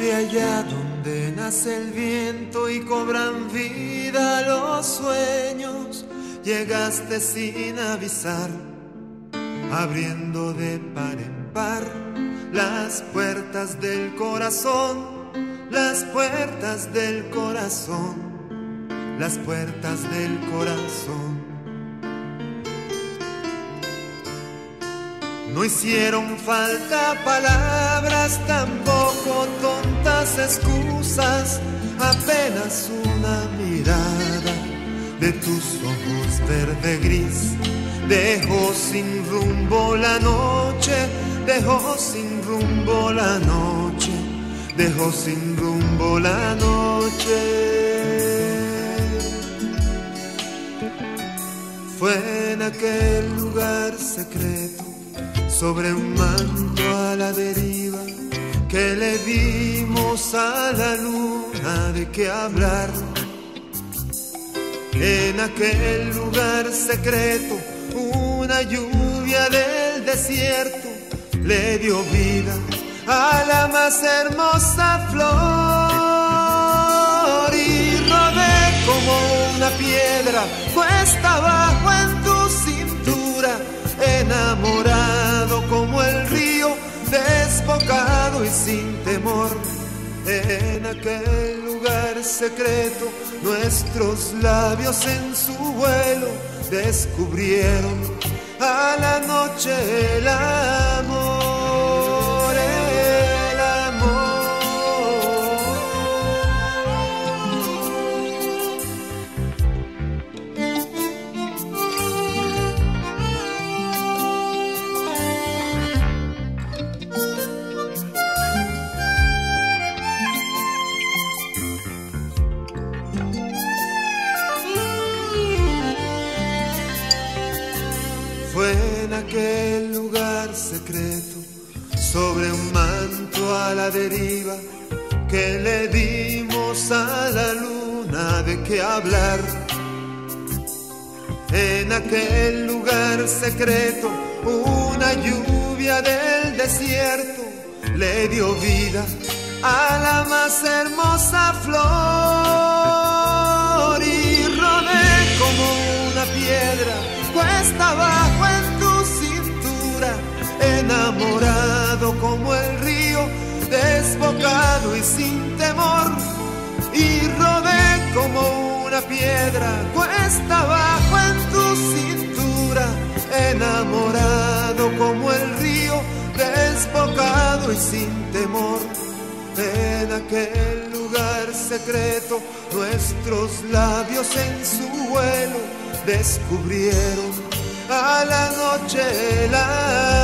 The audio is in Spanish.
de allá donde nace el viento y cobran vida los sueños, llegaste sin avisar, abriendo de par en par las puertas del corazón, las puertas del corazón, las puertas del corazón. No hicieron falta palabras, tampoco tontas excusas, apenas una mirada de tus ojos verde gris. Dejó sin rumbo la noche, dejó sin rumbo la noche, dejó sin rumbo la noche. Fue en aquel lugar secreto sobre un manto a la deriva que le dimos a la luna de qué hablar. En aquel lugar secreto, una lluvia del desierto le dio vida a la más hermosa flor y rodé como una piedra cuesta abajo en tu cintura enamorado como el río, desbocado sin temor. En aquel lugar secreto, nuestros labios en su vuelo descubrieron a la noche el aquel lugar secreto, sobre un manto a la deriva, que le dimos a la luna de qué hablar. En aquel lugar secreto, una lluvia del desierto le dio vida a la más hermosa flor y rodé como una piedra cuesta abajo desbocado y sin temor, y rodé como una piedra cuesta abajo en tu cintura, enamorado como el río, desbocado y sin temor. En aquel lugar secreto, nuestros labios en su vuelo descubrieron a la noche amor.